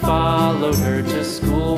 followed her to school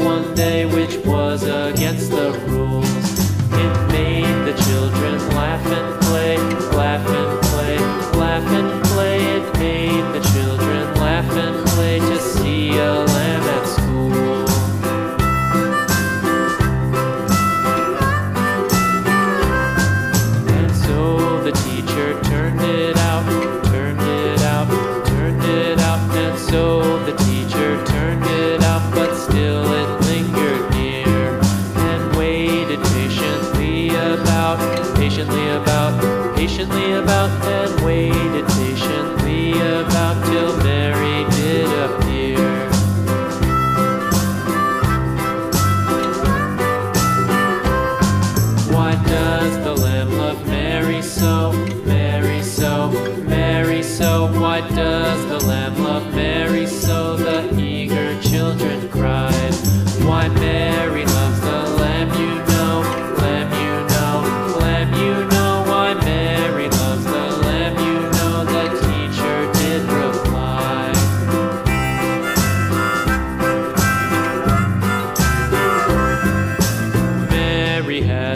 Wait.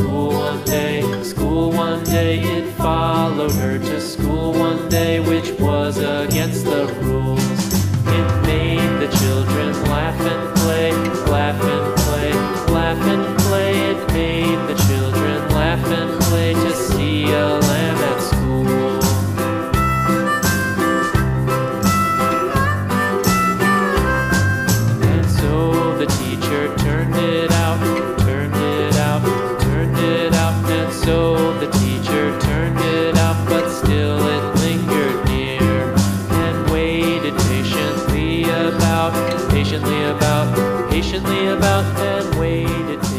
School one day, school one day, it followed her patiently about, patiently about and waited